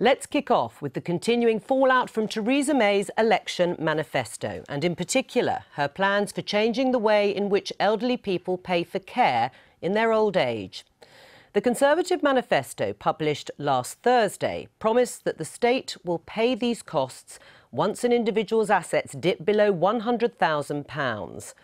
Let's kick off with the continuing fallout from Theresa May's election manifesto, and in particular, her plans for changing the way in which elderly people pay for care in their old age. The Conservative manifesto, published last Thursday, promised that the state will pay these costs once an individual's assets dip below £100,000.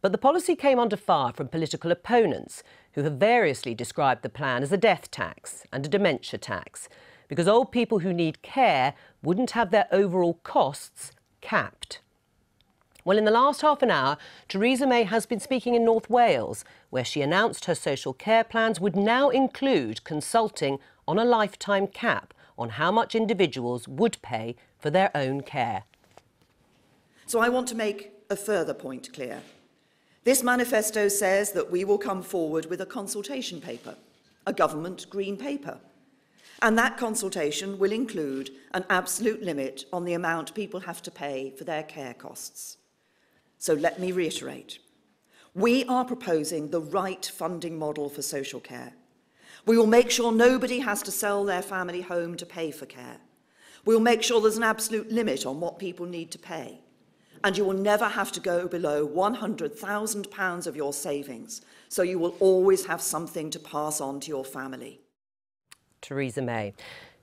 But the policy came under fire from political opponents who have variously described the plan as a death tax and a dementia tax because old people who need care wouldn't have their overall costs capped. Well, in the last half an hour, Theresa May has been speaking in North Wales, where she announced her social care plans would now include consulting on a lifetime cap on how much individuals would pay for their own care. So I want to make a further point clear. This manifesto says that we will come forward with a consultation paper, a government green paper, and that consultation will include an absolute limit on the amount people have to pay for their care costs. So let me reiterate. We are proposing the right funding model for social care. We will make sure nobody has to sell their family home to pay for care. We will make sure there's an absolute limit on what people need to pay. And you will never have to go below £100,000 of your savings, so you will always have something to pass on to your family. Theresa May.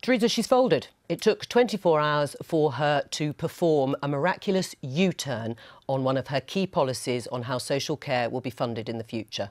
Theresa, she's folded. It took 24 hours for her to perform a miraculous U-turn on one of her key policies on how social care will be funded in the future.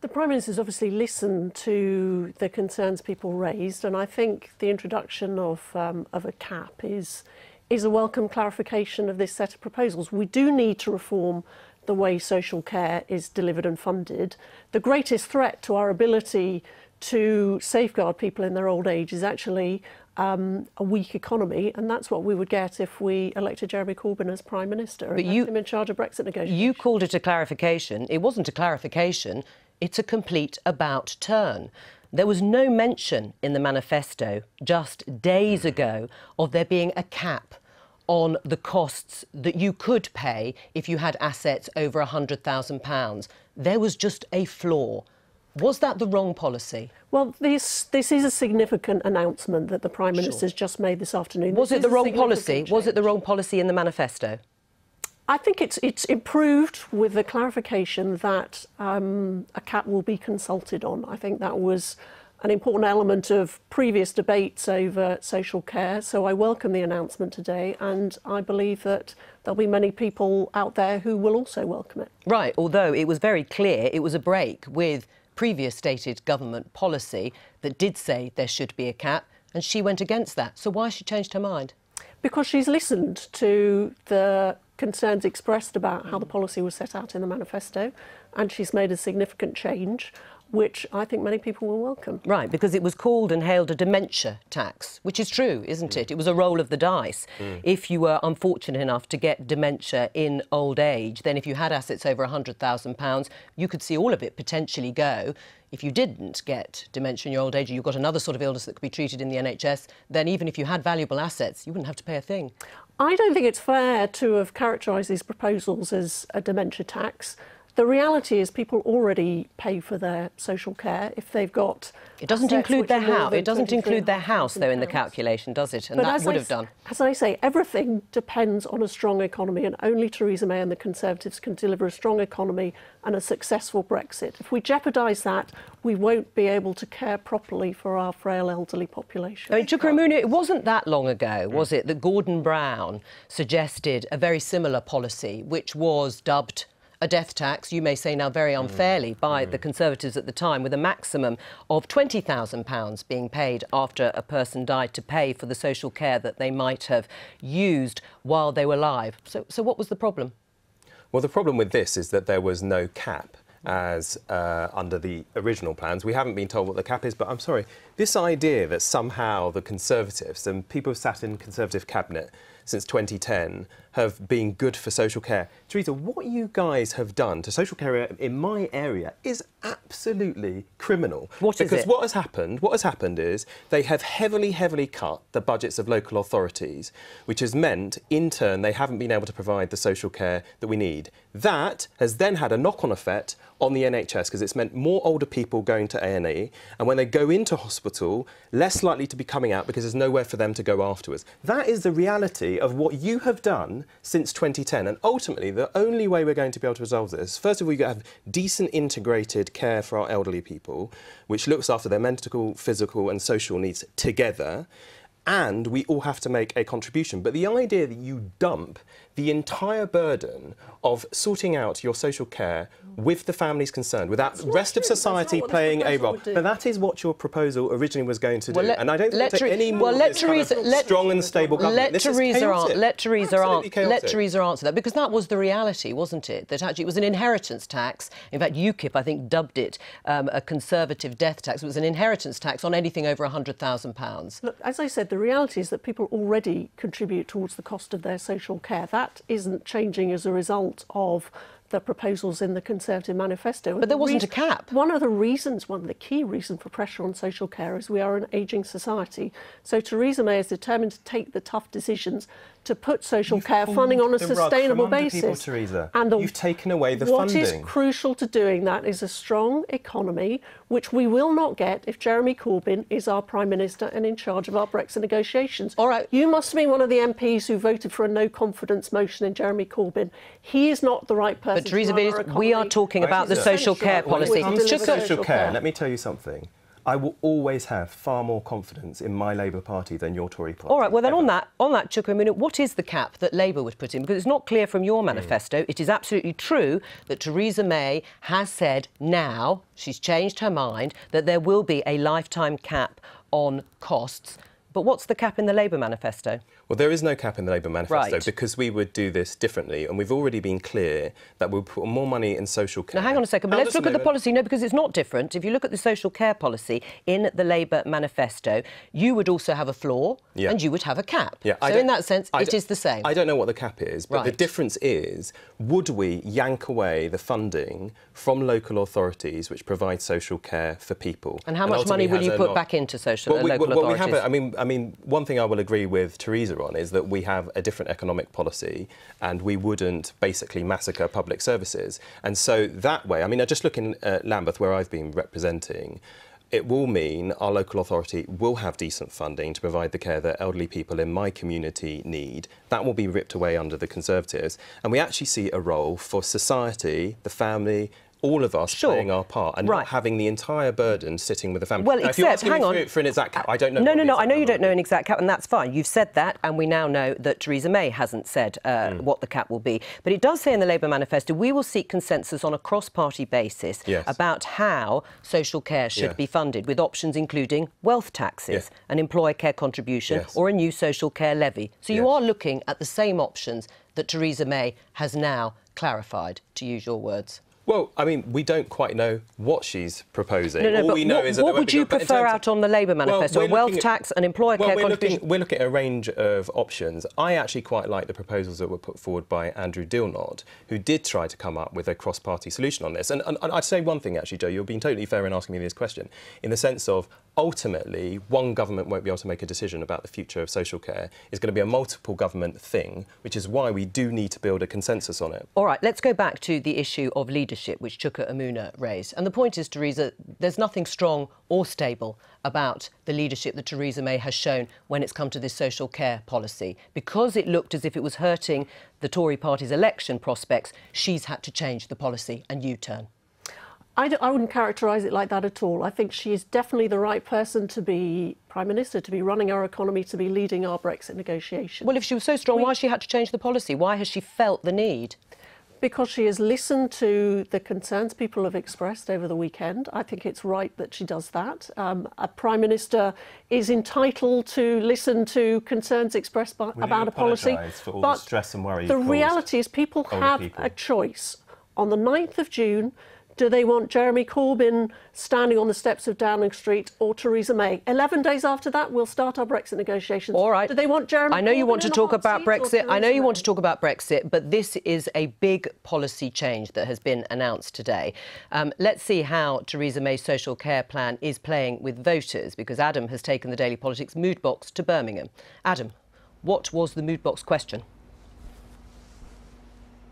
The Prime Minister's obviously listened to the concerns people raised, and I think the introduction of, um, of a cap is, is a welcome clarification of this set of proposals. We do need to reform the way social care is delivered and funded. The greatest threat to our ability to safeguard people in their old age is actually um, a weak economy, and that's what we would get if we elected Jeremy Corbyn as Prime Minister but and you, him in charge of Brexit negotiations. You called it a clarification. It wasn't a clarification. It's a complete about turn. There was no mention in the manifesto just days ago of there being a cap on the costs that you could pay if you had assets over £100,000. There was just a floor. Was that the wrong policy? Well, this this is a significant announcement that the Prime Minister's sure. just made this afternoon. Was this it the wrong policy? Change. Was it the wrong policy in the manifesto? I think it's it's improved with the clarification that um, a cap will be consulted on. I think that was an important element of previous debates over social care. So I welcome the announcement today, and I believe that there'll be many people out there who will also welcome it. Right, although it was very clear it was a break with previous stated government policy that did say there should be a cap, and she went against that. So why has she changed her mind? Because she's listened to the concerns expressed about how the policy was set out in the manifesto, and she's made a significant change which I think many people will welcome. Right, because it was called and hailed a dementia tax, which is true, isn't mm. it? It was a roll of the dice. Mm. If you were unfortunate enough to get dementia in old age, then if you had assets over £100,000, you could see all of it potentially go. If you didn't get dementia in your old age, or you got another sort of illness that could be treated in the NHS, then even if you had valuable assets, you wouldn't have to pay a thing. I don't think it's fair to have characterised these proposals as a dementia tax. The reality is people already pay for their social care if they've got It doesn't include their house. It doesn't include their house though in the calculation, does it? And but that would I, have done. As I say, everything depends on a strong economy and only Theresa May and the Conservatives can deliver a strong economy and a successful Brexit. If we jeopardise that, we won't be able to care properly for our frail elderly population. I mean, Chukwuemeka, it wasn't that long ago, was it, that Gordon Brown suggested a very similar policy, which was dubbed a death tax, you may say now very unfairly, mm. by mm. the Conservatives at the time, with a maximum of £20,000 being paid after a person died to pay for the social care that they might have used while they were alive. So, so what was the problem? Well, the problem with this is that there was no cap as uh, under the original plans. We haven't been told what the cap is, but I'm sorry, this idea that somehow the Conservatives and people sat in Conservative cabinet since 2010 have been good for social care. Theresa, what you guys have done to social care in my area is absolutely criminal. What is because what has happened? What has happened is they have heavily, heavily cut the budgets of local authorities, which has meant, in turn, they haven't been able to provide the social care that we need. That has then had a knock-on effect on the NHS because it's meant more older people going to A&E, and when they go into hospital, less likely to be coming out because there's nowhere for them to go afterwards. That is the reality of what you have done since 2010, and ultimately, the only way we're going to be able to resolve this, first of all, you've got to have decent integrated care for our elderly people, which looks after their mental, physical, and social needs together. And we all have to make a contribution. But the idea that you dump the entire burden of sorting out your social care with the families concerned, without the rest of true. That's society not what this playing a role. would. But that is what your proposal originally was going to do. Well, let- and I don't think let it'll take Ther- any more well, let this kind of Theresa- let- strong and stable government. Let Theresa, chaotic. an- let, Theresa an- let Theresa answer that because that was the reality, wasn't it? That actually it was an inheritance tax. In fact, UKIP, I think, dubbed it um, a conservative death tax. It was an inheritance tax on anything over £100,000. Look, as I said, the reality is that people already contribute towards the cost of their social care. That isn't changing as a result of the proposals in the Conservative manifesto. But there wasn't a cap. One of the reasons, one of the key reasons for pressure on social care is we are an ageing society. So Theresa May is determined to take the tough decisions to put social care funding on a the rug from sustainable basis. people, Theresa. And the- You've taken away the what is funding. crucial to doing that is a strong economy, which we will not get if Jeremy Corbyn is our Prime Minister and in charge of our Brexit negotiations. All right. You must be one of the MPs who voted for a no confidence motion in Jeremy Corbyn. He is not the right person But Theresa, to run our Viz, we are talking about the social sir, care when it policy. comes to Social, care, care. let me tell you something. I will always have far more confidence in my Labour Party than your Tory Party. All right. Well, then on that, on that, Chuka, I mean, what is the cap that Labour would put in? Because it's not clear from your hmm. manifesto. It is absolutely true that Theresa May has said now she's changed her mind that there will be a lifetime cap on costs. But what's the cap in the Labour manifesto? Well, there is no cap in the Labour manifesto Right. because we would do this differently, and we've already been clear that we'll put more money in social care. Now, hang on a second, but How let's look at the policy. No, because it's not different. If you look at the social care policy in the Labour manifesto, you would also have a floor Yeah. and you would have a cap. Yeah, so, in that sense, it the same. I don't know what the cap is, but the difference is would we yank away the funding from local authorities which provide social care for people? And how much ultimately money will you put back into social- Well, we, uh, local well, we have authorities? a- I mean, I mean, one thing I will agree with Theresa on is that we have a different economic policy, and we wouldn't basically massacre public services. And so that way, I mean, I just looking at uh, Lambeth, where I've been representing. It will mean our local authority will have decent funding to provide the care that elderly people in my community need. That will be ripped away under the Conservatives. And we actually see a role for society, the family, all of us Sure. playing our part and Right. not having the entire burden sitting with the family. Well, Now, if you're except, hang on. For, for an exact cap, I don't know. No, no, no. I know you don't know an exact cap, and that's fine. You've said that, and we now know that Theresa May hasn't said uh, Hmm. what the cap will be. But it does say in the Labour manifesto we will seek consensus on a cross party basis Yes. about how social care should Yeah. be funded, with options including wealth taxes, Yeah. an employer care contribution, Yes. or a new social care levy. So you are looking at the same options that Theresa May has now clarified, to use your words. Well, I mean, we don't quite know what she's proposing. No, no, All we know what, is that what would you prefer out on the Labour manifesto? a wealth at- tax, an employer well, care we're contribution? Looking, we're looking at a range of options. I actually quite like the proposals that were put forward by Andrew Dilnot, who did try to come up with a cross-party solution on this. And, and, and I'd say one thing, actually, Joe, you're being totally fair in asking me this question, in the sense of ultimately, one government won't be able to make a decision about the future of social care. It's going to be a multiple government thing, which is why we do need to build a consensus on it. All right, let's go back to the issue of leadership, which Chuka Umunna raised. And the point is, Theresa, there's nothing strong or stable about the leadership that Theresa May has shown when it's come to this social care policy. Because it looked as if it was hurting the Tory party's election prospects, she's had to change the policy and U turn. I, d- I wouldn't characterise it like that at all. I think she is definitely the right person to be Prime Minister, to be running our economy, to be leading our Brexit negotiations. Well, if she was so strong, why has she had to change the policy? Why has she felt the need? because she has listened to the concerns people have expressed over the weekend. I think it's right that she does that. Um, a Prime Minister is entitled to listen to concerns expressed by, about a policy. apologise for all the stress and worry The reality is people have people? a choice. On the 9th of June, Do they want Jeremy Corbyn standing on the steps of Downing Street or Theresa May? 11 days after that, we'll start our Brexit negotiations. All right. Do they want Jeremy I know you want to talk about Brexit. I know you want to talk about Brexit, but this is a big policy change that has been announced today. Um, let's see how Theresa May's social care plan is playing with voters, because Adam has taken the Daily Politics mood box to Birmingham. Adam, what was the mood box question?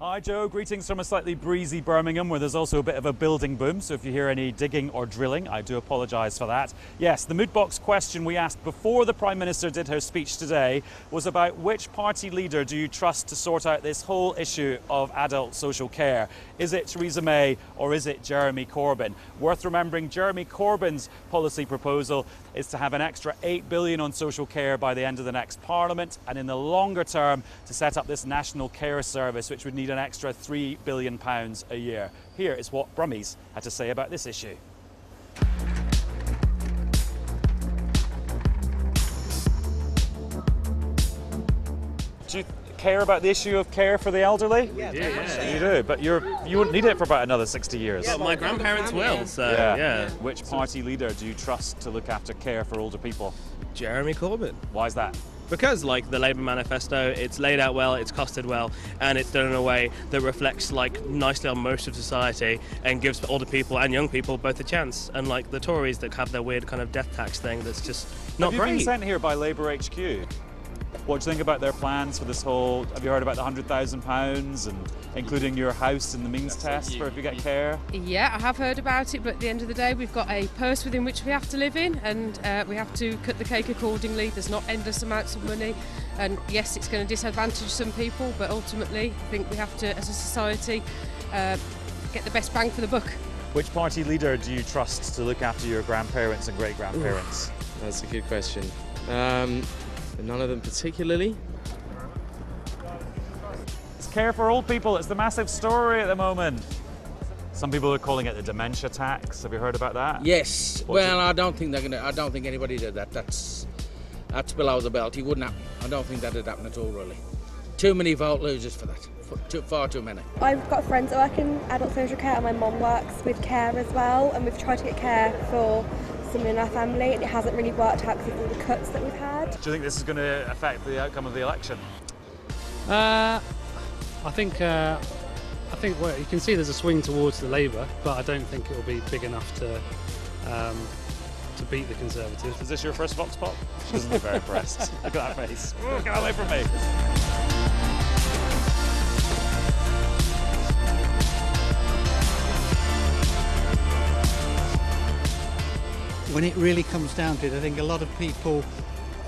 Hi Joe, greetings from a slightly breezy Birmingham where there's also a bit of a building boom, so if you hear any digging or drilling, I do apologise for that. Yes, the mood box question we asked before the Prime Minister did her speech today was about which party leader do you trust to sort out this whole issue of adult social care? Is it Theresa May or is it Jeremy Corbyn? Worth remembering Jeremy Corbyn's policy proposal is to have an extra 8 billion on social care by the end of the next parliament and in the longer term to set up this national care service which would need an extra 3 billion pounds a year. Here is what Brummies had to say about this issue. Do you care about the issue of care for the elderly? Yeah, yeah, you do. But you're you wouldn't need it for about another 60 years. Well, my grandparents will, so Yeah. yeah. Which party leader do you trust to look after care for older people? Jeremy Corbyn. Why is that? Because, like the Labour manifesto, it's laid out well, it's costed well, and it's done in a way that reflects like nicely on most of society and gives older people and young people both a chance. Unlike the Tories that have their weird kind of death tax thing, that's just not have you been sent here by Labour HQ? What do you think about their plans for this whole? Have you heard about the hundred thousand pounds and including your house in the means test for if you get care? Yeah, I have heard about it, but at the end of the day, we've got a purse within which we have to live in, and uh, we have to cut the cake accordingly. There's not endless amounts of money, and yes, it's going to disadvantage some people, but ultimately, I think we have to, as a society, uh, get the best bang for the buck. Which party leader do you trust to look after your grandparents and great grandparents? That's a good question. Um, none of them particularly. It's care for old people. It's the massive story at the moment. Some people are calling it the dementia tax. Have you heard about that? Yes. What do well, you- I don't think they're gonna. I don't think anybody did that. That's that's below the belt. He wouldn't happen. I don't think that'd happen at all, really. Too many vote losers for that. Too, far too many. I've got friends that work in adult social care and my mum works with care as well and we've tried to get care for someone in our family and it hasn't really worked out because of all the cuts that we've had. Do you think this is going to affect the outcome of the election? Uh, I think uh, I think well, you can see there's a swing towards the Labour, but I don't think it will be big enough to um, to beat the Conservatives. Is this your first Vox Pop? She doesn't look very impressed. Look at that face. Get away from me. When it really comes down to it, I think a lot of people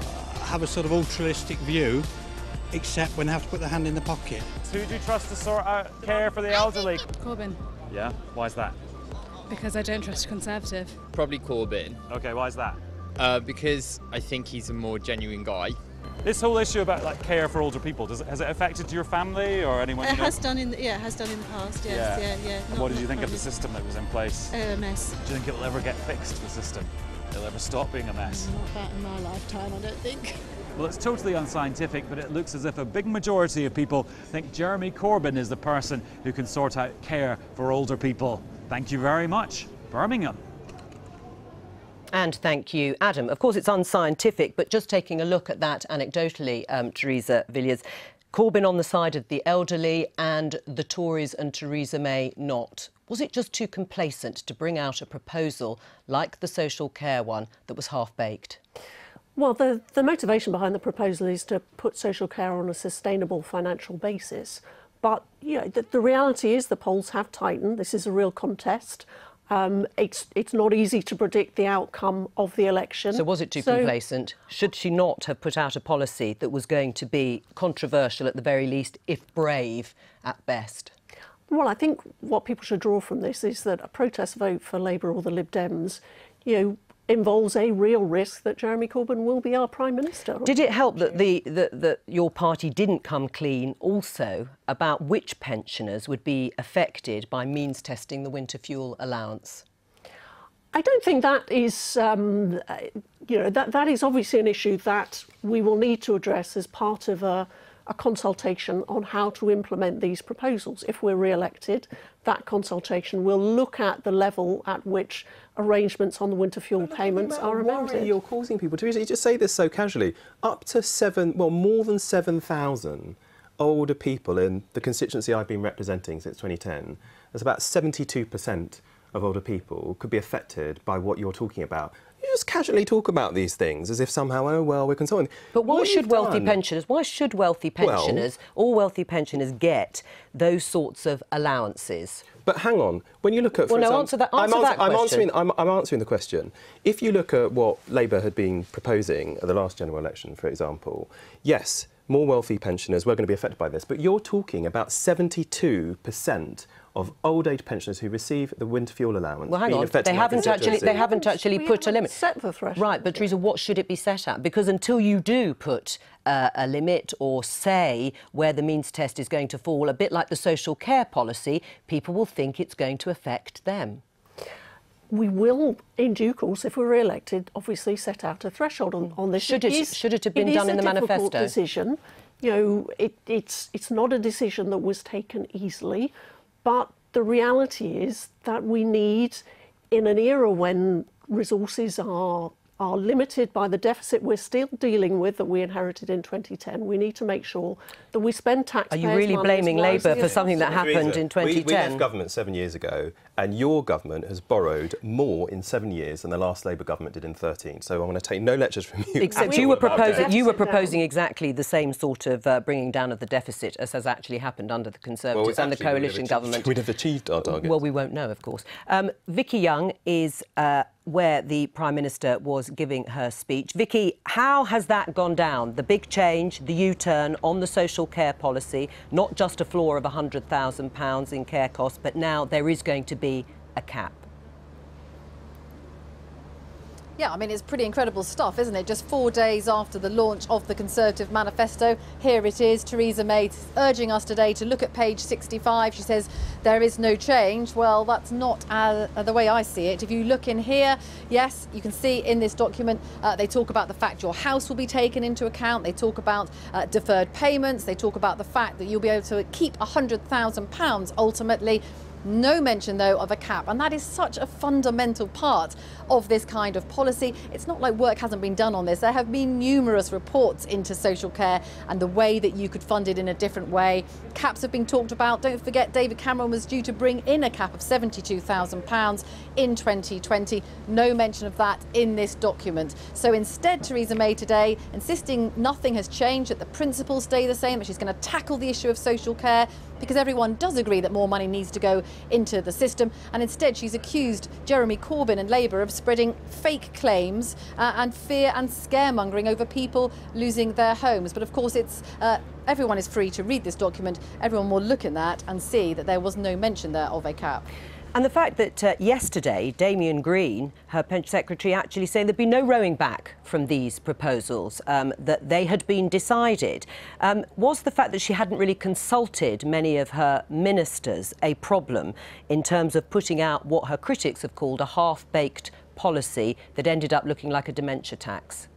uh, have a sort of altruistic view, except when they have to put their hand in the pocket. Who do you trust to sort out care for the elderly? Corbyn, Yeah. Why is that? because I don't trust a Conservative. Probably Corbyn, Okay. Why is that? uh, because I think he's a more genuine guy. This whole issue about like care for older people does it, has it affected your family or anyone? It you know? has done in the, yeah, it has done in the past. Yes, yeah, yeah. Not- what did you think of the system that was in place? A mess. Do you think it'll ever get fixed? The system? It'll ever stop being a mess? Not that in my lifetime, I don't think. Well, it's totally unscientific, but it looks as if a big majority of people think Jeremy Corbyn is the person who can sort out care for older people. Thank you very much, Birmingham. And thank you, Adam. Of course, it's unscientific, but just taking a look at that anecdotally, um, Theresa Villiers, Corbyn on the side of the elderly and the Tories and Theresa May not. Was it just too complacent to bring out a proposal like the social care one that was half baked? Well, the, the motivation behind the proposal is to put social care on a sustainable financial basis. But you know, the, the reality is the polls have tightened. This is a real contest. Um, it's it's not easy to predict the outcome of the election. So was it too So- complacent? Should she not have put out a policy that was going to be controversial at the very least, if brave at best? Well, I think what people should draw from this is that a protest vote for Labour or the Lib Dems, you know, involves a real risk that Jeremy Corbyn will be our prime minister. Did it help that the that, that your party didn't come clean also about which pensioners would be affected by means testing the winter fuel allowance? I don't think that is, um, you know, that, that is obviously an issue that we will need to address as part of a, a consultation on how to implement these proposals. If we're re-elected, that consultation will look at the level at which arrangements on the winter fuel payments are amended. You're causing people to. You just say this so casually. Up to seven, well, more than 7,000 older people in the constituency I've been representing since 2010. There's about 72% of older people could be affected by what you're talking about. You just casually talk about these things as if somehow, oh well, we're consulting. But why What should wealthy done- pensioners? Why should wealthy Well- pensioners, all wealthy pensioners, get those sorts of allowances? But hang on, when you look at, for Well, no, example- answer that- I'm, answer ans- that I'm answering. I'm, I'm answering the question. If you look at what Labour had been proposing at the last general election, for example, yes, more wealthy pensioners were going to be affected by this, but you're talking about 72% of old age pensioners who receive the winter fuel allowance. Well, hang being on. affected They haven't actually. They haven't actually We put a haven't limit. set the threshold. Right, but Theresa, what should it be set at? Because until you do put uh, a limit or say where the means test is going to fall, a bit like the social care policy, people will think it's going to affect them. We will, in due course, if we're re-elected, obviously set out a threshold on, on this. Should it- should it have been is done in the manifesto? difficult manifesto? Decision, you know, it, it's it's not a decision that was taken easily, but the reality is that we need, in an era when resources are are limited by the deficit we're still dealing with that we inherited in 2010. We need to make sure that we spend Are taxpayers' you really blaming Labour for something that happened in We- We, 2010? left government seven years ago, and your government has borrowed more in seven years than the last Labour government did in 13. So I'm going to take no lectures from you. Except you were proposing you were proposing exactly the same sort of uh, bringing down of the deficit as has actually happened under the Conservatives and the actually, we'd coalition achieved- government. We'd have achieved our target. Well, we won't know, of course. Um, Vicky Young is uh, where the Prime Minister was giving her speech. Vicky, how has that gone down? The big change, the U-turn on the social care policy, not just a floor of £100,000 in care costs, but now there is going to be a cap. Yeah, I mean, it's pretty incredible stuff, isn't it? Just four days after the launch of the Conservative manifesto, here it is. Theresa May urging us today to look at page 65. She says there is no change. Well, that's not uh, the way I see it. If you look in here, yes, you can see in this document uh, they talk about the fact your house will be taken into account. They talk about uh, deferred payments. They talk about the fact that you'll be able to keep £100,000 ultimately. No mention, though, of a cap, and that is such a fundamental part of this kind of policy. It's not like work hasn't been done on this. There have been numerous reports into social care and the way that you could fund it in a different way. Caps have been talked about. Don't forget, David Cameron was due to bring in a cap of £72,000 in 2020. No mention of that in this document. So instead, Theresa May today insisting nothing has changed, that the principles stay the same, that she's going to tackle the issue of social care because everyone does agree that more money needs to go into the system. And instead, she's accused Jeremy Corbyn and Labour of spreading fake claims uh, and fear and scaremongering over people losing their homes. But of course, it's uh, everyone is free to read this document. Everyone will look at that and see that there was no mention there of a cap. And the fact that uh, yesterday Damian Green, her pension secretary, actually saying there'd be no rowing back from these proposals, um, that they had been decided, um, was the fact that she hadn't really consulted many of her ministers a problem in terms of putting out what her critics have called a half-baked policy that ended up looking like a dementia tax?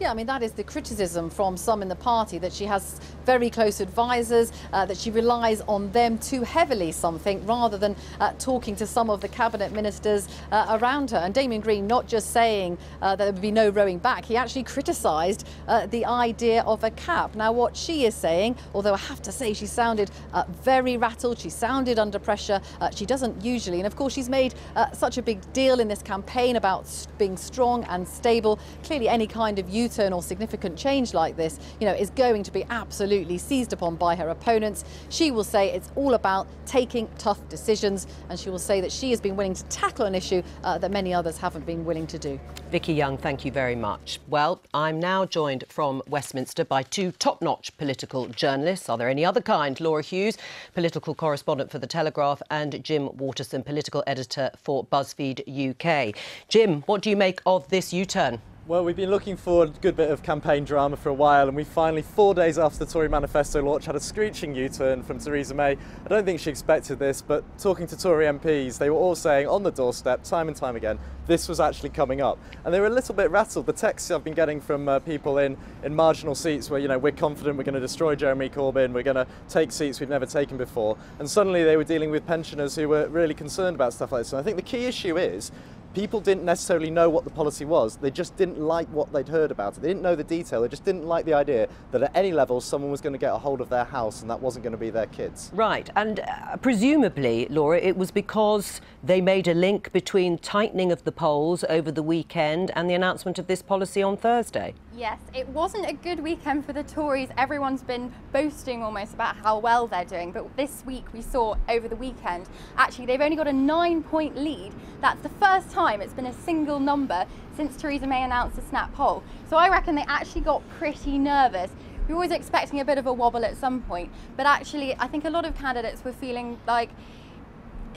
Yeah, I mean, that is the criticism from some in the party that she has very close advisers, uh, that she relies on them too heavily, something, rather than uh, talking to some of the cabinet ministers uh, around her. And Damian Green not just saying uh, that there would be no rowing back, he actually criticised uh, the idea of a cap. Now, what she is saying, although I have to say she sounded uh, very rattled, she sounded under pressure, she doesn't usually. And of course, she's made such a big deal in this campaign about being strong and stable. Clearly, any kind of U-turn or significant change like this, you know, is going to be absolutely seized upon by her opponents. She will say it's all about taking tough decisions, and she will say that she has been willing to tackle an issue uh, that many others haven't been willing to do. Vicky Young, thank you very much. Well, I'm now joined from Westminster by two top-notch political journalists. Are there any other kind? Laura Hughes, political correspondent for The Telegraph, and Jim Waterson, political editor for BuzzFeed UK. Jim, what do you make of this U-turn? Well, we've been looking for a good bit of campaign drama for a while, and we finally, four days after the Tory manifesto launch, had a screeching U turn from Theresa May. I don't think she expected this, but talking to Tory MPs, they were all saying on the doorstep, time and time again, this was actually coming up. And they were a little bit rattled. The texts I've been getting from uh, people in, in marginal seats where, you know, we're confident we're going to destroy Jeremy Corbyn, we're going to take seats we've never taken before. And suddenly they were dealing with pensioners who were really concerned about stuff like this. And I think the key issue is people didn't necessarily know what the policy was. They just didn't like what they'd heard about it. They didn't know the detail. They just didn't like the idea that at any level someone was going to get a hold of their house and that wasn't going to be their kids. Right, and uh, presumably, Laura, it was because they made a link between tightening of the polls over the weekend and the announcement of this policy on Thursday. Yes, it wasn't a good weekend for the Tories. Everyone's been boasting almost about how well they're doing, but this week we saw over the weekend, actually they've only got a nine point lead. That's the first time it's been a single number since Theresa May announced the snap poll. So I reckon they actually got pretty nervous. We were always expecting a bit of a wobble at some point, but actually I think a lot of candidates were feeling like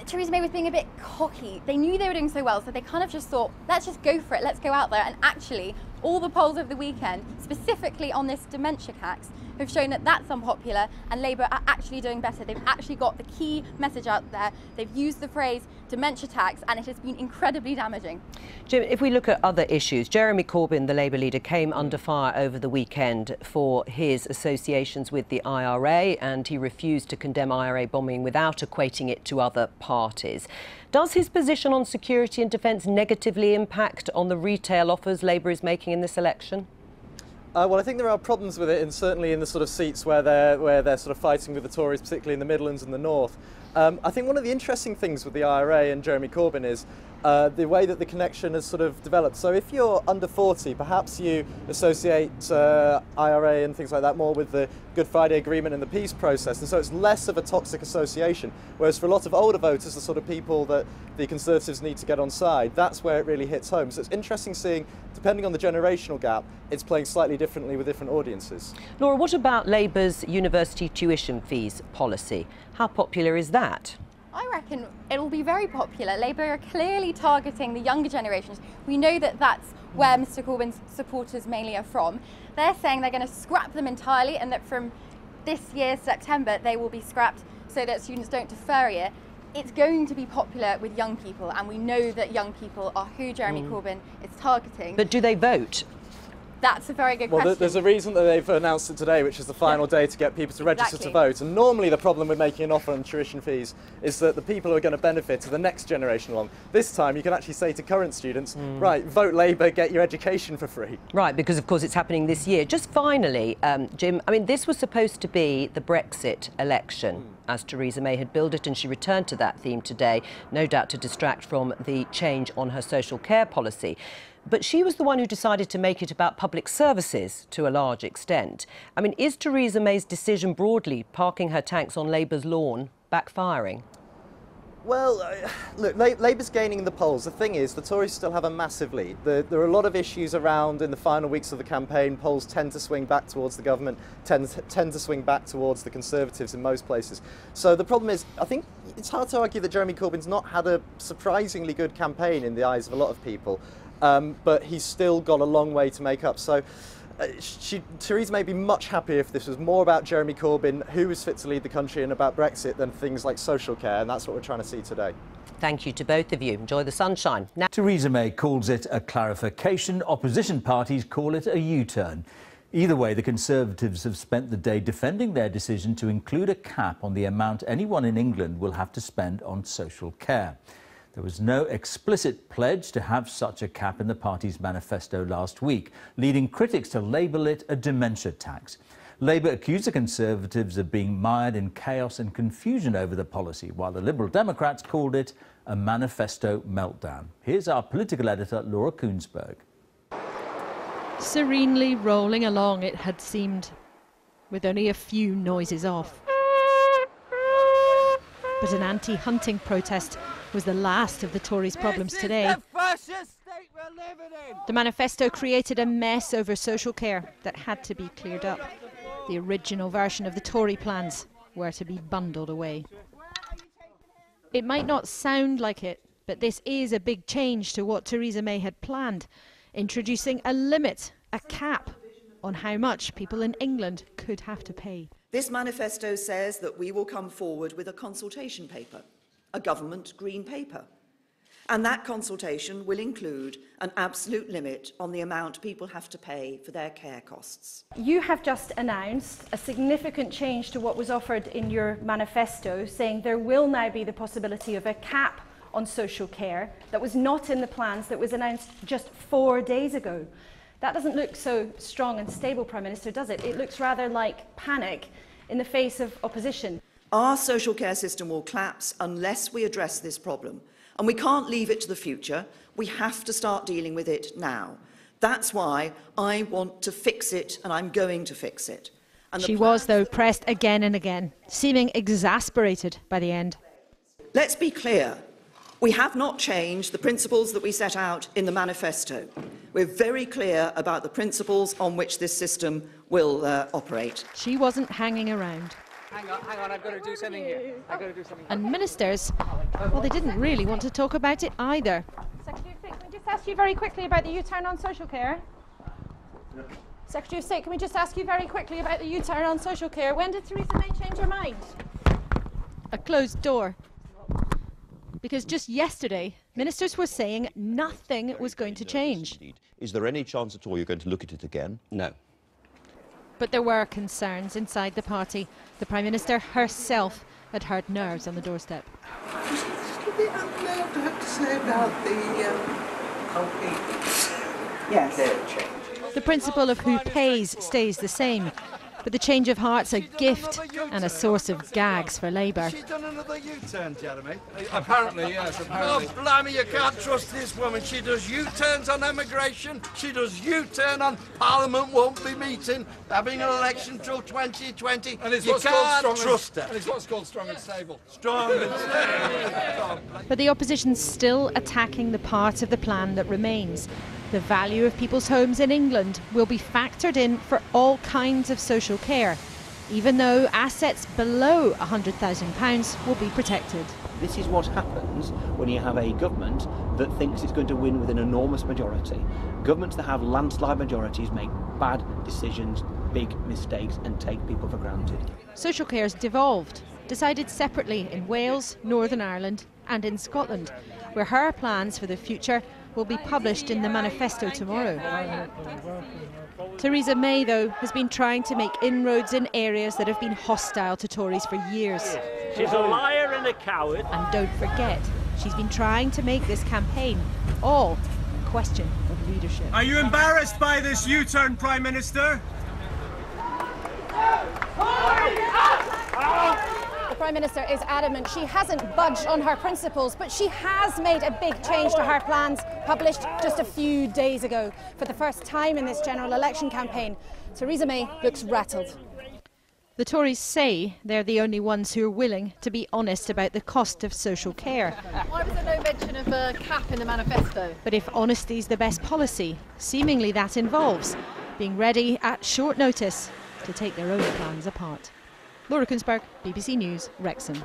Theresa May was being a bit cocky. They knew they were doing so well, so they kind of just thought, let's just go for it, let's go out there. And actually, all the polls of the weekend, specifically on this dementia tax, have shown that that's unpopular and Labour are actually doing better. They've actually got the key message out there. They've used the phrase dementia tax and it has been incredibly damaging. Jim, if we look at other issues, Jeremy Corbyn, the Labour leader, came under fire over the weekend for his associations with the IRA and he refused to condemn IRA bombing without equating it to other parties. Does his position on security and defence negatively impact on the retail offers Labour is making in this election? Uh, well, I think there are problems with it, and certainly in the sort of seats where they're where they're sort of fighting with the Tories, particularly in the Midlands and the North. Um, I think one of the interesting things with the IRA and Jeremy Corbyn is uh, the way that the connection has sort of developed. So if you're under 40, perhaps you associate uh, IRA and things like that more with the Good Friday Agreement and the peace process, and so it's less of a toxic association. Whereas for a lot of older voters, the sort of people that the Conservatives need to get on side, that's where it really hits home. So it's interesting seeing, depending on the generational gap, it's playing slightly differently with different audiences. Laura, what about Labour's university tuition fees policy? How popular is that? I reckon it'll be very popular. Labour are clearly targeting the younger generations. We know that that's where Mr Corbyn's supporters mainly are from. They're saying they're going to scrap them entirely and that from this year, September, they will be scrapped so that students don't defer a year. It's going to be popular with young people, and we know that young people are who Jeremy Mm. Corbyn is targeting. But do they vote? That's a very good Well, question. Well, there's a reason that they've announced it today, which is the final day to get people to register Exactly. to vote. And normally the problem with making an offer on tuition fees is that the people who are going to benefit are the next generation along. This time you can actually say to current students, Mm. right, vote Labour, get your education for free. Right, because of course it's happening this year. Just finally, um, Jim, I mean, this was supposed to be the Brexit election, as Theresa May had billed it, and she returned to that theme today, no doubt to distract from the change on her social care policy. But she was the one who decided to make it about public services to a large extent. I mean, is Theresa May's decision broadly parking her tanks on Labour's lawn backfiring? Well, uh, look, La- Labour's gaining in the polls. The thing is, the Tories still have a massive lead. The, there are a lot of issues around in the final weeks of the campaign. Polls tend to swing back towards the government, tend, tend to swing back towards the Conservatives in most places. So the problem is, I think it's hard to argue that Jeremy Corbyn's not had a surprisingly good campaign in the eyes of a lot of people, um, but he's still got a long way to make up. So. Uh, she, Theresa may be much happier if this was more about Jeremy Corbyn, who is fit to lead the country, and about Brexit than things like social care, and that's what we're trying to see today. Thank you to both of you. Enjoy the sunshine. Now Theresa May calls it a clarification. Opposition parties call it a U turn. Either way, the Conservatives have spent the day defending their decision to include a cap on the amount anyone in England will have to spend on social care. There was no explicit pledge to have such a cap in the party's manifesto last week, leading critics to label it a dementia tax. Labour accused the Conservatives of being mired in chaos and confusion over the policy, while the Liberal Democrats called it a manifesto meltdown. Here's our political editor, Laura Kuenssberg. Serenely rolling along, it had seemed, with only a few noises off. But an anti hunting protest was the last of the Tories' problems today. The manifesto created a mess over social care that had to be cleared up. The original version of the Tory plans were to be bundled away. It might not sound like it, but this is a big change to what Theresa May had planned. introducing a limit, a cap, on how much people in England could have to pay. This manifesto says that we will come forward with a consultation paper, a government green paper. And that consultation will include an absolute limit on the amount people have to pay for their care costs. You have just announced a significant change to what was offered in your manifesto, saying there will now be the possibility of a cap on social care that was not in the plans that was announced just four days ago. That doesn't look so strong and stable, Prime Minister, does it? It looks rather like panic in the face of opposition. Our social care system will collapse unless we address this problem. And we can't leave it to the future. We have to start dealing with it now. That's why I want to fix it and I'm going to fix it. And She was, though, pressed again and again, seeming exasperated by the end. Let's be clear. We have not changed the principles that we set out in the manifesto. We're very clear about the principles on which this system will uh, operate. She wasn't hanging around. Hang on, hang on, I've got to do something here. I've got to do something. And ministers, well, they didn't really want to talk about it either. Secretary of State, can we just ask you very quickly about the U-turn on social care? Secretary of State, can we just ask you very quickly about the U-turn on social care? When did Theresa May change her mind? A closed door. Because just yesterday, ministers were saying nothing was going to change. Is there any chance at all you're going to look at it again? No. But there were concerns inside the party. The Prime Minister herself had heard nerves on the doorstep. Yes. The principle of who pays stays the same, but the change of heart's a gift and a source of gags for Labour. done another U-turn, Jeremy? Apparently, yes, apparently. Oh, blimey, you can't trust this woman. She does U-turns on immigration. She does U-turn on Parliament won't be meeting, having an election till 2020. And it's you what's called can't strong trust and, her. And it's what's called strong and stable. Strong and stable. But the opposition's still attacking the part of the plan that remains. The value of people's homes in England will be factored in for all kinds of social care, even though assets below £100,000 will be protected. This is what happens when you have a government that thinks it's going to win with an enormous majority. Governments that have landslide majorities make bad decisions, big mistakes, and take people for granted. Social care's devolved, decided separately in Wales, Northern Ireland, and in Scotland, where her plans for the future will be published in the manifesto tomorrow. Theresa May, though, has been trying to make inroads in areas that have been hostile to Tories for years. She's a liar and a coward. And don't forget, she's been trying to make this campaign all a question of leadership. Are you embarrassed by this U-turn, Prime Minister? The Prime Minister is adamant she hasn't budged on her principles, but she has made a big change to her plans published just a few days ago. For the first time in this general election campaign, Theresa May looks rattled. The Tories say they're the only ones who are willing to be honest about the cost of social care. Why was there no mention of a cap in the manifesto? But if honesty's the best policy, seemingly that involves being ready at short notice to take their own plans apart. Laura Kuenssberg, BBC News, Wrexham.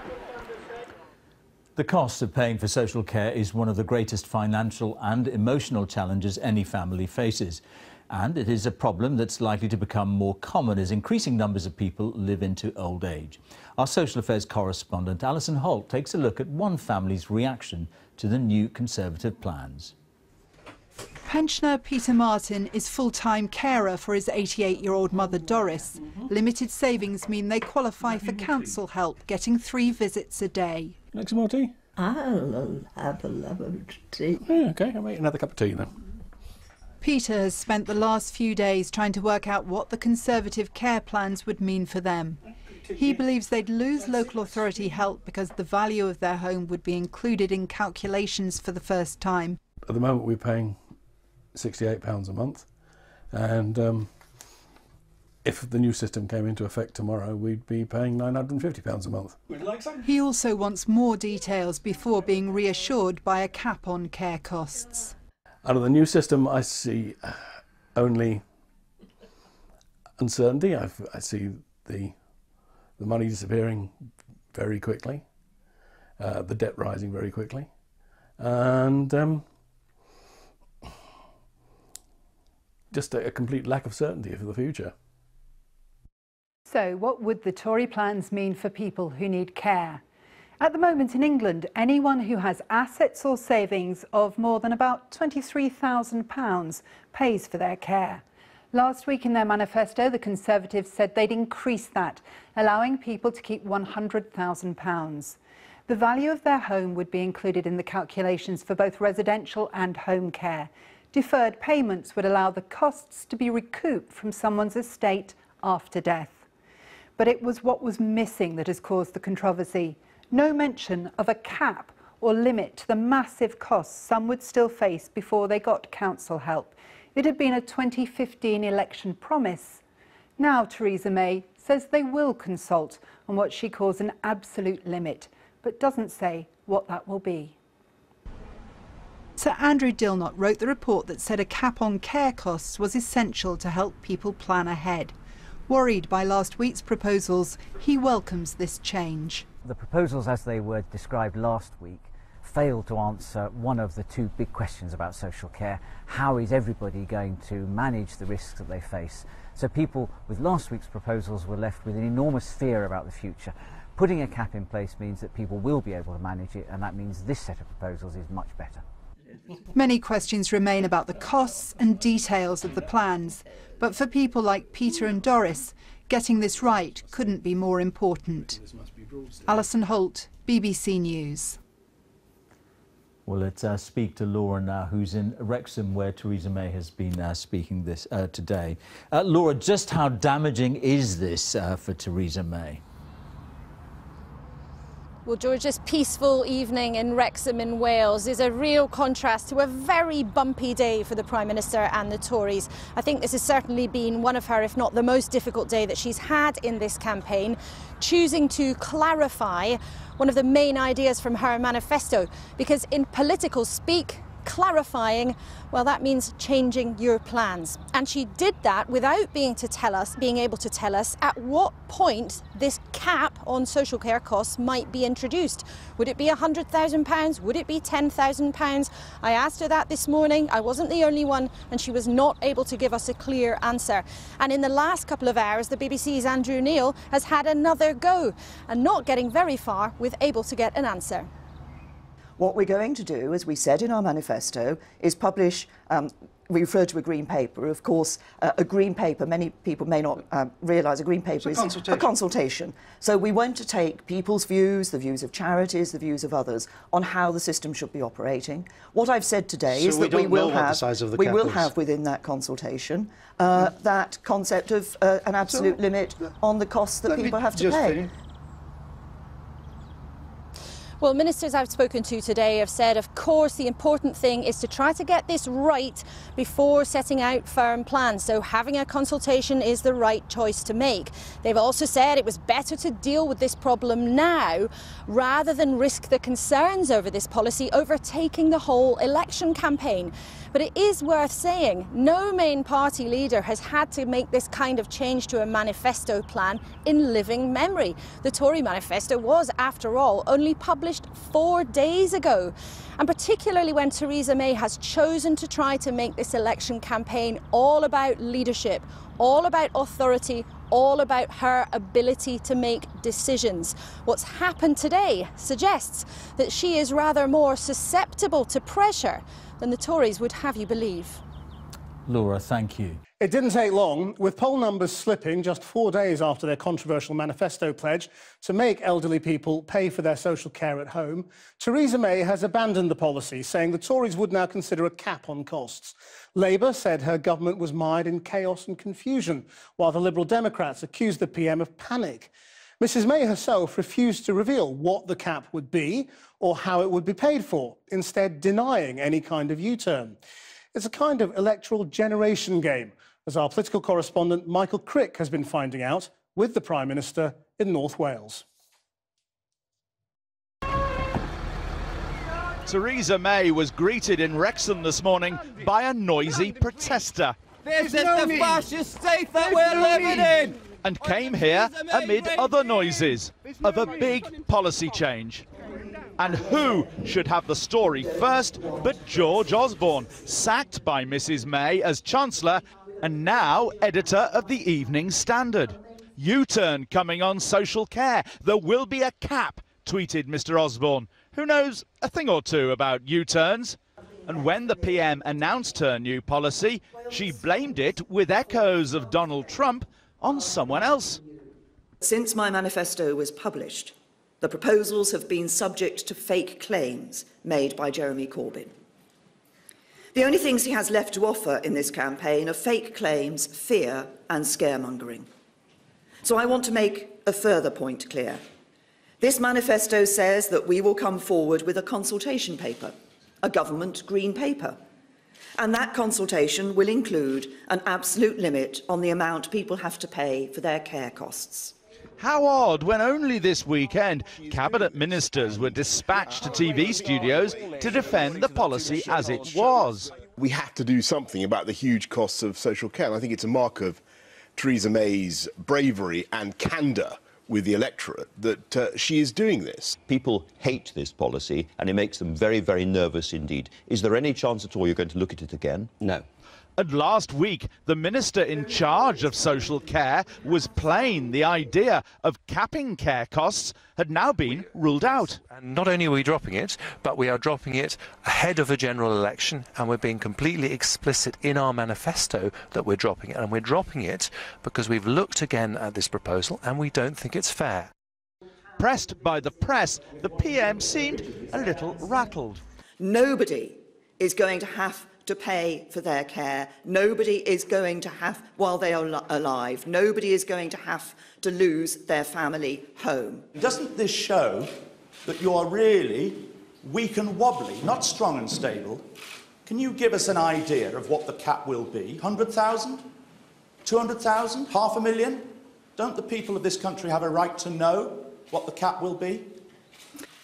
The cost of paying for social care is one of the greatest financial and emotional challenges any family faces. And it is a problem that's likely to become more common as increasing numbers of people live into old age. Our social affairs correspondent Alison Holt takes a look at one family's reaction to the new Conservative plans. Pensioner Peter Martin is full-time carer for his 88-year-old mother Doris. Limited savings mean they qualify for council help, getting three visits a day. Like some more tea? I'll have a lemon tea. Yeah, okay, I'll make another cup of tea then. Peter has spent the last few days trying to work out what the Conservative care plans would mean for them. He believes they'd lose local authority help because the value of their home would be included in calculations for the first time. At the moment, we're paying £68 a month, and um, if the new system came into effect tomorrow, we'd be paying £950 a month. Would you like some? He also wants more details before being reassured by a cap on care costs. Under the new system, I see uh, only uncertainty. I, I see the the money disappearing very quickly, uh, the debt rising very quickly, and um, just a, a complete lack of certainty for the future. So, what would the Tory plans mean for people who need care? At the moment in England, anyone who has assets or savings of more than about £23,000 pays for their care. Last week in their manifesto, the Conservatives said they'd increase that, allowing people to keep £100,000. The value of their home would be included in the calculations for both residential and home care. Deferred payments would allow the costs to be recouped from someone's estate after death. But it was what was missing that has caused the controversy no mention of a cap or limit to the massive costs some would still face before they got council help. It had been a 2015 election promise. Now Theresa May says they will consult on what she calls an absolute limit, but doesn't say what that will be. Sir Andrew Dilnot wrote the report that said a cap on care costs was essential to help people plan ahead. Worried by last week's proposals, he welcomes this change. The proposals as they were described last week failed to answer one of the two big questions about social care. How is everybody going to manage the risks that they face? So people with last week's proposals were left with an enormous fear about the future. Putting a cap in place means that people will be able to manage it and that means this set of proposals is much better. Many questions remain about the costs and details of the plans, but for people like Peter and Doris, getting this right couldn't be more important. Alison Holt, BBC News. Well, let's uh, speak to Laura now, who's in Wrexham, where Theresa May has been uh, speaking this uh, today. Uh, Laura, just how damaging is this uh, for Theresa May? Well, George, this peaceful evening in Wrexham in Wales is a real contrast to a very bumpy day for the Prime Minister and the Tories. I think this has certainly been one of her, if not the most difficult day that she's had in this campaign, choosing to clarify one of the main ideas from her manifesto. Because in political speak, clarifying, well, that means changing your plans. And she did that without being to tell us, being able to tell us at what point this cap on social care costs might be introduced. Would it be £100,000? Would it be £10,000? I asked her that this morning. I wasn't the only one, and she was not able to give us a clear answer. And in the last couple of hours, the BBC's Andrew Neil has had another go and not getting very far with able to get an answer. What we're going to do, as we said in our manifesto, is publish. Um, we refer to a green paper. Of course, uh, a green paper, many people may not um, realise a green paper a is consultation. a consultation. So we want to take people's views, the views of charities, the views of others, on how the system should be operating. What I've said today So is we that we will have, size of the we will is. have within that consultation uh, that concept of uh, an absolute So, limit on the costs that people have to pay. finish. Well, ministers I've spoken to today have said, of course, the important thing is to try to get this right before setting out firm plans. So having a consultation is the right choice to make. They've also said it was better to deal with this problem now rather than risk the concerns over this policy overtaking the whole election campaign. But it is worth saying no main party leader has had to make this kind of change to a manifesto plan in living memory. The Tory manifesto was, after all, only published four days ago. And particularly when Theresa May has chosen to try to make this election campaign all about leadership, all about authority, all about her ability to make decisions. What's happened today suggests that she is rather more susceptible to pressure than the Tories would have you believe. Laura, thank you. It didn't take long, with poll numbers slipping just four days after their controversial manifesto pledge to make elderly people pay for their social care at home. Theresa May has abandoned the policy, saying the Tories would now consider a cap on costs. Labour said her government was mired in chaos and confusion, while the Liberal Democrats accused the PM of panic. Mrs May herself refused to reveal what the cap would be or how it would be paid for, instead denying any kind of U-turn. It's a kind of electoral generation game, as our political correspondent Michael Crick has been finding out with the Prime Minister in North Wales. Theresa May was greeted in Wrexham this morning by a noisy protester. This is the fascist state that we're living in! And came here amid other noises of a big policy change. And who should have the story first but George Osborne, sacked by Mrs May as Chancellor and now editor of the Evening Standard. U-turn coming on social care. There will be a cap, tweeted Mr Osborne, who knows a thing or two about U-turns. And when the PM announced her new policy, she blamed it with echoes of Donald Trump on someone else. Since my manifesto was published, the proposals have been subject to fake claims made by Jeremy Corbyn. The only things he has left to offer in this campaign are fake claims, fear and scaremongering. So I want to make a further point clear. This manifesto says that we will come forward with a consultation paper, a government green paper. And that consultation will include an absolute limit on the amount people have to pay for their care costs. How odd when only this weekend cabinet ministers were dispatched to TV studios to defend the policy as it was. We have to do something about the huge costs of social care. And I think it's a mark of Theresa May's bravery and candour with the electorate that uh, she is doing this. People hate this policy and it makes them very, very nervous indeed. Is there any chance at all you're going to look at it again? No. And last week, the minister in charge of social care was plain the idea of capping care costs had now been ruled out. And not only are we dropping it, but we are dropping it ahead of a general election, and we're being completely explicit in our manifesto that we're dropping it. And we're dropping it because we've looked again at this proposal and we don't think it's fair. Pressed by the press, the PM seemed a little rattled. Nobody is going to have to pay for their care. Nobody is going to have, while they are alive, nobody is going to have to lose their family home. Doesn't this show that you are really weak and wobbly, not strong and stable? Can you give us an idea of what the cap will be? 100,000? 200,000? Half a million? Don't the people of this country have a right to know what the cap will be?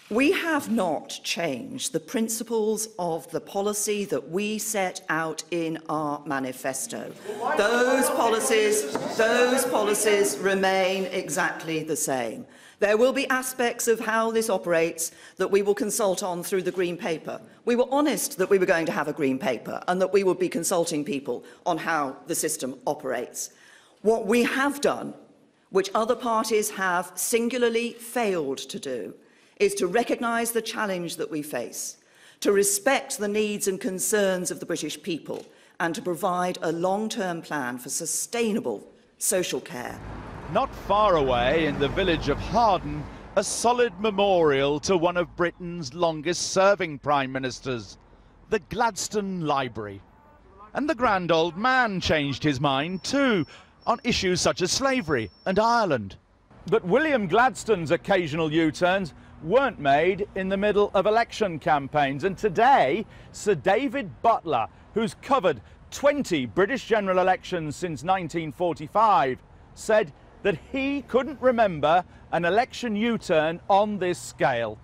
We have not changed the principles of the policy that we set out in our manifesto. Those policies, those policies remain exactly the same. There will be aspects of how this operates that we will consult on through the Green Paper. We were honest that we were going to have a Green Paper and that we would be consulting people on how the system operates. What we have done, which other parties have singularly failed to do, is to recognise the challenge that we face, to respect the needs and concerns of the British people, and to provide a long-term plan for sustainable social care. Not far away in the village of Hawarden, a solid memorial to one of Britain's longest-serving prime ministers, the Gladstone Library. And the grand old man changed his mind too, on issues such as slavery and Ireland. But William Gladstone's occasional U-turns weren't made in the middle of election campaigns. And today, Sir David Butler, who's covered 20 British general elections since 1945, said that he couldn't remember an election U-turn on this scale.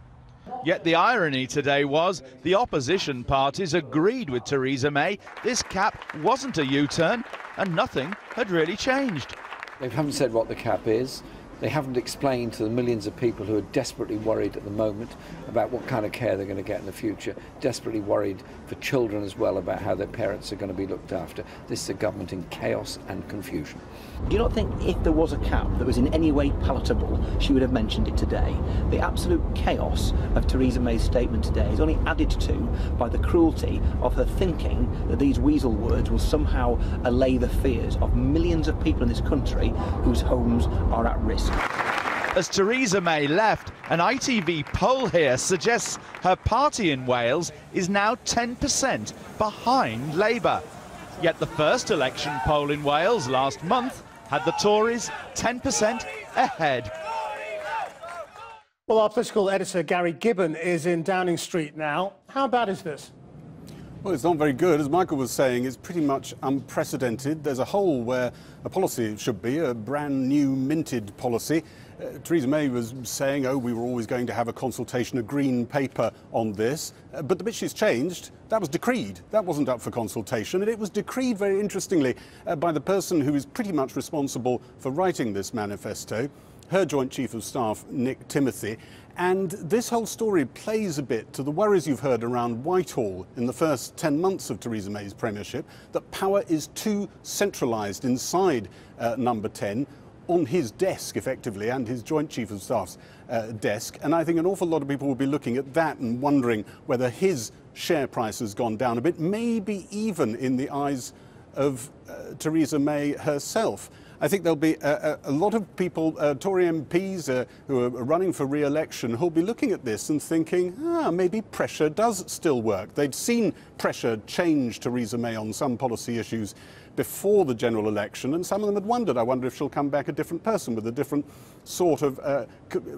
Yet the irony today was the opposition parties agreed with Theresa May this cap wasn't a U-turn and nothing had really changed. They haven't said what the cap is. They haven't explained to the millions of people who are desperately worried at the moment about what kind of care they're going to get in the future, desperately worried for children as well about how their parents are going to be looked after. This is a government in chaos and confusion. Do you not think if there was a cap that was in any way palatable, she would have mentioned it today? The absolute chaos of Theresa May's statement today is only added to by the cruelty of her thinking that these weasel words will somehow allay the fears of millions of people in this country whose homes are at risk. As Theresa May left, an ITV poll here suggests her party in Wales is now 10% behind Labour. Yet the first election poll in Wales last month had the Tories 10% ahead. Well, our political editor Gary Gibbon is in Downing Street now. How bad is this? Well, it's not very good. As Michael was saying, it's pretty much unprecedented. There's a hole where a policy should be, a brand new minted policy. Uh, Theresa May was saying, oh, we were always going to have a consultation, a green paper on this. Uh, but the bit she's changed, that was decreed. That wasn't up for consultation. And it was decreed, very interestingly, uh, by the person who is pretty much responsible for writing this manifesto. her Joint Chief of Staff, Nick Timothy. And this whole story plays a bit to the worries you've heard around Whitehall in the first 10 months of Theresa May's premiership that power is too centralised inside uh, number 10 on his desk, effectively, and his Joint Chief of Staff's uh, desk. And I think an awful lot of people will be looking at that and wondering whether his share price has gone down a bit, maybe even in the eyes of uh, Theresa May herself. I think there'll be a, a, a lot of people, uh, Tory MPs uh, who are running for re-election, who'll be looking at this and thinking, ah, maybe pressure does still work. They'd seen pressure change Theresa May on some policy issues before the general election, and some of them had wondered, I wonder if she'll come back a different person with a different sort of uh,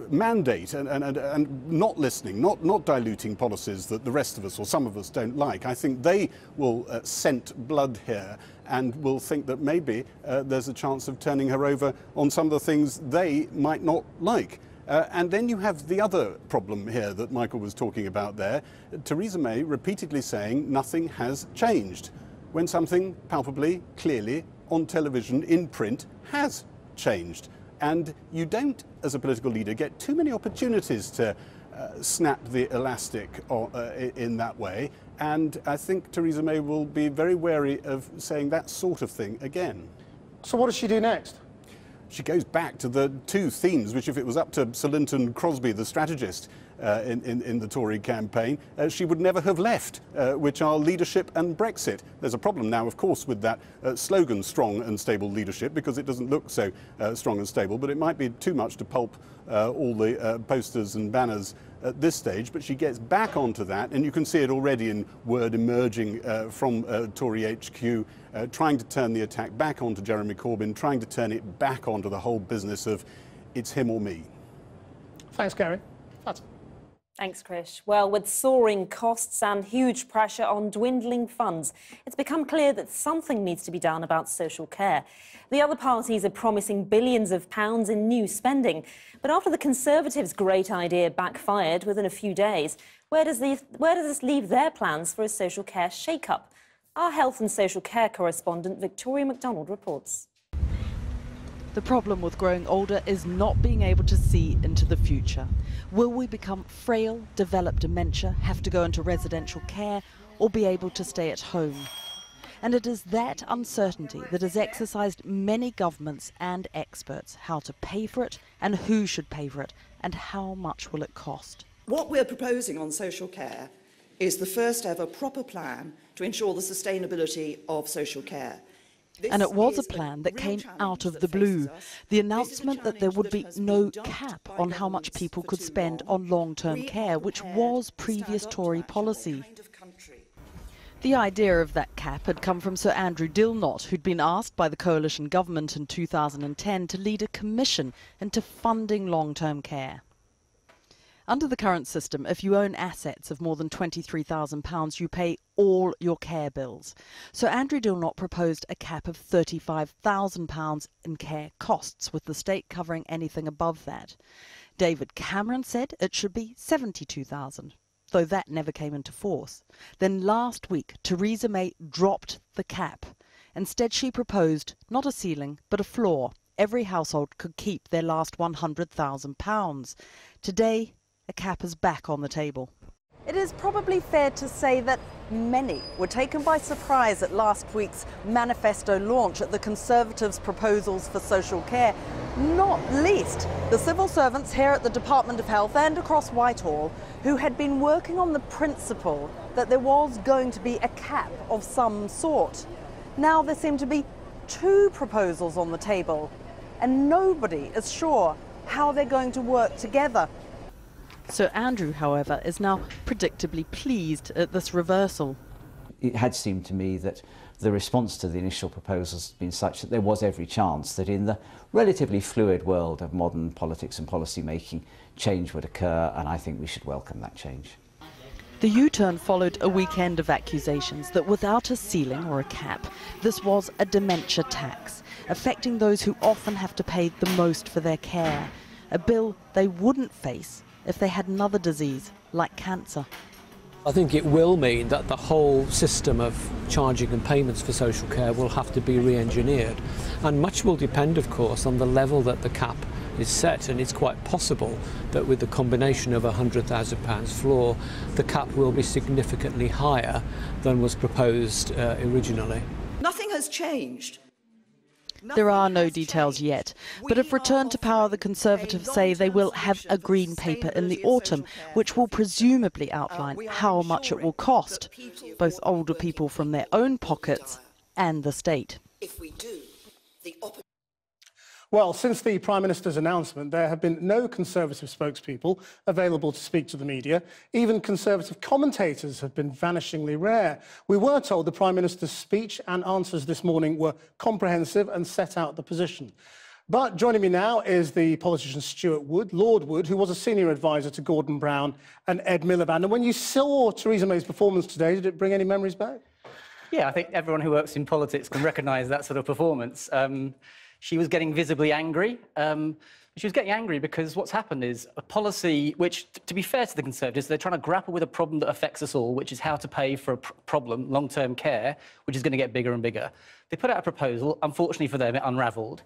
mandate and, and, and, not listening, not, not diluting policies that the rest of us or some of us don't like. I think they will uh, scent blood here and will think that maybe uh, there's a chance of turning her over on some of the things they might not like. Uh, and then you have the other problem here that Michael was talking about there. Theresa May repeatedly saying nothing has changed when something palpably, clearly, on television, in print, has changed. And you don't, as a political leader, get too many opportunities to uh, snap the elastic uh, in that way. And I think Theresa May will be very wary of saying that sort of thing again. So what does she do next? She goes back to the two themes, which if it was up to Sir Lynton Crosby, the strategist, uh, in, in, in, the Tory campaign, uh, she would never have left, uh, which are leadership and Brexit. There's a problem now, of course, with that uh, slogan, strong and stable leadership, because it doesn't look so uh, strong and stable, but it might be too much to pulp all the posters and banners at this stage, but she gets back onto that, and you can see it already in word emerging uh, from uh, Tory HQ, uh, trying to turn the attack back onto Jeremy Corbyn, trying to turn it back onto the whole business of it's him or me. Thanks, Gary. Thanks, Krish. Well, with soaring costs and huge pressure on dwindling funds, it's become clear that something needs to be done about social care. The other parties are promising billions of pounds in new spending. But after the Conservatives' great idea backfired within a few days, where does, the, where does this leave their plans for a social care shake-up? Our health and social care correspondent Victoria MacDonald reports. The problem with growing older is not being able to see into the future. Will we become frail, develop dementia, have to go into residential care, or be able to stay at home? And it is that uncertainty that has exercised many governments and experts how to pay for it and who should pay for it and how much will it cost. What we're proposing on social care is the first ever proper plan to ensure the sustainability of social care. And it was a plan that came out of the blue. The announcement that there would be no cap on how much people could spend on long-term care, which was previous Tory policy. The idea of that cap had come from Sir Andrew Dilnot, who'd been asked by the coalition government in 2010 to lead a commission into funding long-term care. Under the current system, if you own assets of more than £23,000, you pay all your care bills. So Andrew Dilnot proposed a cap of £35,000 in care costs, with the state covering anything above that. David Cameron said it should be £72,000, though that never came into force. Then last week, Theresa May dropped the cap. Instead, she proposed not a ceiling, but a floor. Every household could keep their last £100,000. Today, a cap is back on the table. It is probably fair to say that many were taken by surprise at last week's manifesto launch at the Conservatives' proposals for social care, not least the civil servants here at the Department of Health and across Whitehall who had been working on the principle that there was going to be a cap of some sort. Now there seem to be two proposals on the table, and nobody is sure how they're going to work together. Sir Andrew, however, is now predictably pleased at this reversal. It had seemed to me that the response to the initial proposals had been such that there was every chance that in the relatively fluid world of modern politics and policy making, change would occur, and I think we should welcome that change. The U-turn followed a weekend of accusations that without a ceiling or a cap, this was a dementia tax, affecting those who often have to pay the most for their care, a bill they wouldn't face if they had another disease like cancer. I think it will mean that the whole system of charging and payments for social care will have to be re-engineered. And much will depend, of course, on the level that the cap is set, and it's quite possible that with the combination of a £100,000 floor, the cap will be significantly higher than was proposed uh, originally. Nothing has changed. There are no details yet, but if returned to power, the Conservatives say they will have a green paper in the autumn, which will presumably outline how much it will cost, both older people from their own pockets and the state. If we do, the well, since the Prime Minister's announcement, there have been no Conservative spokespeople available to speak to the media. Even Conservative commentators have been vanishingly rare. We were told the Prime Minister's speech and answers this morning were comprehensive and set out the position. But joining me now is the politician Stuart Wood, Lord Wood, who was a senior advisor to Gordon Brown and Ed Miliband. And when you saw Theresa May's performance today, did it bring any memories back? Yeah, I think everyone who works in politics can recognise that sort of performance. Um, she was getting visibly angry. Um, she was getting angry because what's happened is a policy which, to be fair to the Conservatives, they're trying to grapple with a problem that affects us all, which is how to pay for a pr problem, long-term care, which is going to get bigger and bigger. They put out a proposal. Unfortunately for them, it unravelled.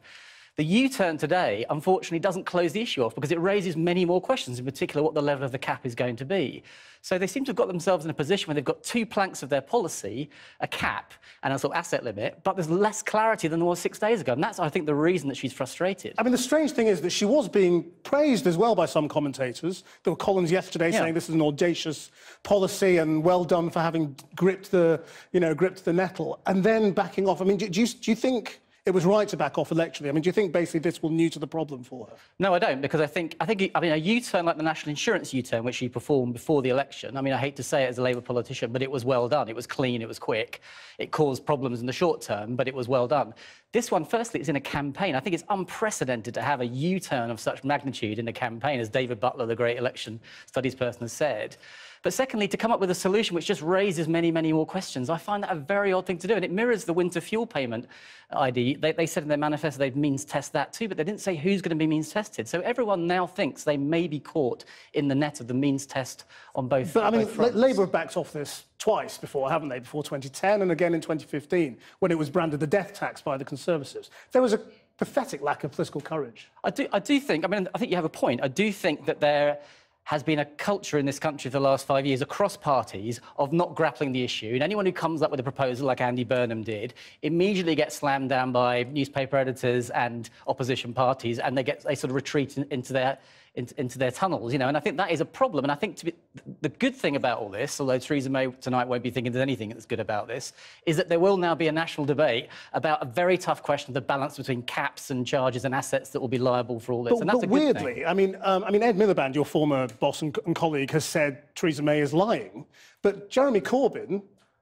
The U-turn today, unfortunately, doesn't close the issue off because it raises many more questions, in particular what the level of the cap is going to be. So they seem to have got themselves in a position where they've got two planks of their policy, a cap and a sort of asset limit, but there's less clarity than there was six days ago. And that's, I think, the reason that she's frustrated. I mean, the strange thing is that she was being praised as well by some commentators. There were columns yesterday yeah. saying this is an audacious policy and well done for having gripped the, you know, gripped the nettle, and then backing off. I mean, do, do you, do you think it was right to back off electorally. I mean, do you think basically this will neuter the problem for her? No, I don't, because I think I think I mean a U-turn like the national insurance U-turn, which she performed before the election. I mean, I hate to say it as a Labour politician, but it was well done. It was clean. It was quick. It caused problems in the short term, but it was well done. This one, firstly, is in a campaign. I think it's unprecedented to have a U-turn of such magnitude in a campaign, as David Butler, the great election studies person, has said. But secondly, to come up with a solution which just raises many, many more questions, I find that a very odd thing to do. And it mirrors the winter fuel payment ID. They, they said in their manifesto they'd means test that too, but they didn't say who's going to be means tested. So everyone now thinks they may be caught in the net of the means test on both But I mean, Labour have backed off this twice before, haven't they? Before 2010 and again in 2015, when it was branded the death tax by the Conservatives. There was a pathetic lack of political courage. I do, I do think, I mean, I think you have a point. I do think that there has been a culture in this country for the last five years across parties of not grappling the issue. And anyone who comes up with a proposal like Andy Burnham did immediately gets slammed down by newspaper editors and opposition parties, and they get they sort of retreat in, into their into, into, their tunnels, you know, and I think that is a problem. And I think be, the good thing about all this, although Theresa May tonight won't be thinking there's anything that's good about this, is that there will now be a national debate about a very tough question of the balance between caps and charges and assets that will be liable for all this. But, and that's but weirdly, I mean, um, I mean, Ed Miliband, your former boss and, and colleague, has said Theresa May is lying, but Jeremy Corbyn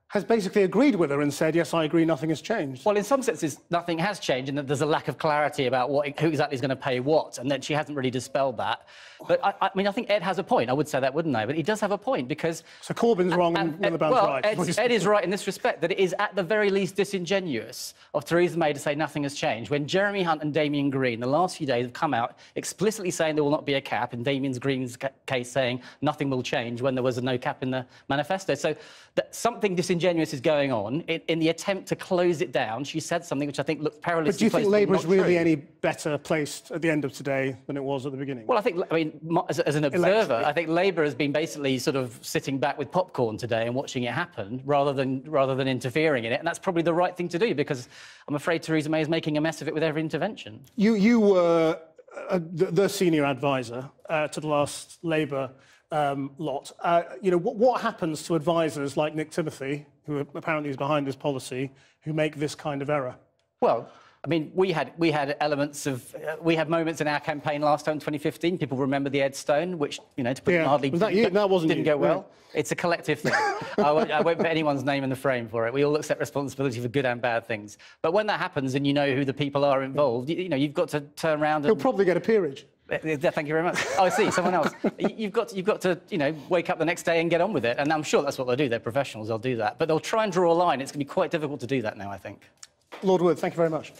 has basically agreed with her and said, yes, I agree, nothing has changed. Well, in some senses, nothing has changed, and that there's a lack of clarity about what, who exactly is going to pay what, and that she hasn't really dispelled that. But, I, I, mean, I think Ed has a point. I would say that, wouldn't I? But he does have a point, because... So Corbyn's wrong and, and Miliband's well, right. Ed, Ed is right in this respect, that it is at the very least disingenuous of Theresa May to say nothing has changed, when Jeremy Hunt and Damian Green, the last few days, have come out explicitly saying there will not be a cap, and Damian Green's case saying nothing will change when there was a no cap in the manifesto. So that something disingenuous is going on. In, in, the attempt to close it down, she said something which I think looks perilously But do you think Labour is really true. any better placed at the end of today than it was at the beginning? Well, I think, I mean, as, as an observer, I think Labour has been basically sort of sitting back with popcorn today and watching it happen rather than, rather than interfering in it. And that's probably the right thing to do because I'm afraid Theresa May is making a mess of it with every intervention. You, you were uh, the, the, senior advisor uh, to the last Labour um, lot. Uh, you know, what, what happens to advisors like Nick Timothy, who apparently is behind this policy, who make this kind of error? Well, I mean, we had we had elements of uh, we had moments in our campaign last time, 2015. People remember the Ed Stone, which you know, to put yeah. it mildly, Was that you? That wasn't didn't you. go well. It's a collective thing. I, won't, I, won't, put anyone's name in the frame for it. We all accept responsibility for good and bad things. But when that happens, and you know who the people are involved, you, you know, you've got to turn around. And... He'll probably get a peerage. Thank you very much. Oh, I see, someone else. You've got, to, you've got to, you know, wake up the next day and get on with it. And I'm sure that's what they'll do. They're professionals, they'll do that. But they'll try and draw a line. It's going to be quite difficult to do that now, I think. Lord Wood, thank you very much.